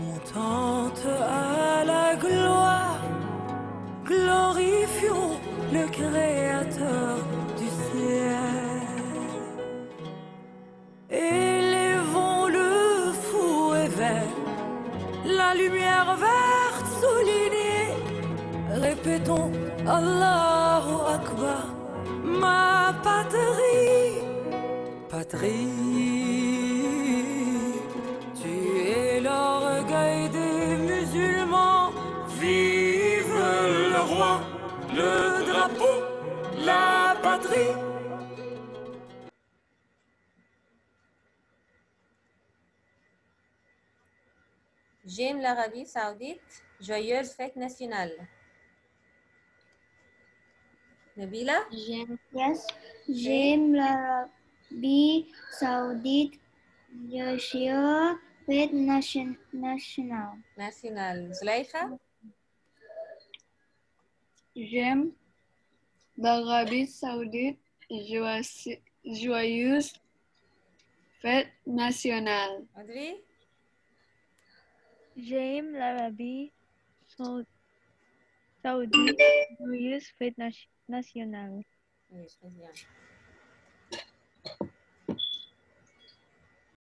On à la gloire, glorifions le Créateur du ciel. Élevons le fouet vert, la lumière verte soulignée. Répétons Allahu Akbar, ma patrie, patrie. Musulmans. Vive le roi, le drapeau, la patrie. J'aime l'Arabie Saoudite. Joyeuse fête nationale. Nabila? J'aime, yes. J'aime l'Arabie Saoudite. Je suis fête nation, nationale. Nationale. Zulaikha? J'aime l'Arabie Saoudite. Joie- Joyeuse fête nationale. Audrey? J'aime l'Arabie Sau- Saoudite. Joyeuse fête nation- nationale. Oui, très bien.